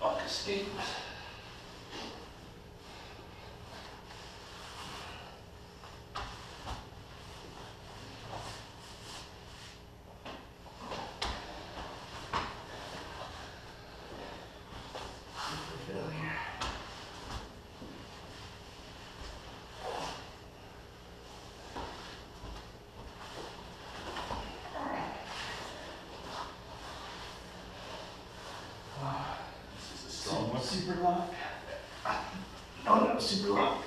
orchestrate Super lock. Oh, no, super long.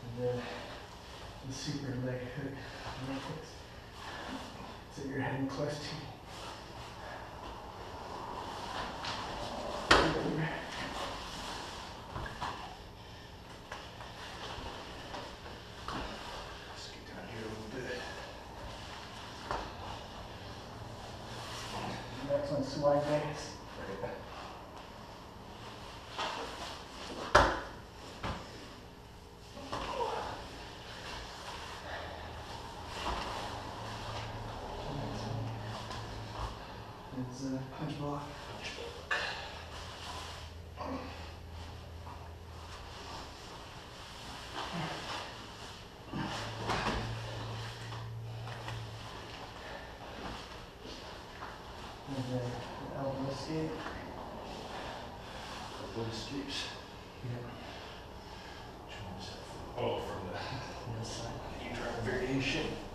And then the super leg hook. So your head and close to. Next one is a punch block. And then the elbow escape. Couple escapes. Yeah. Which one is that for? Oh, from the The side. Variation.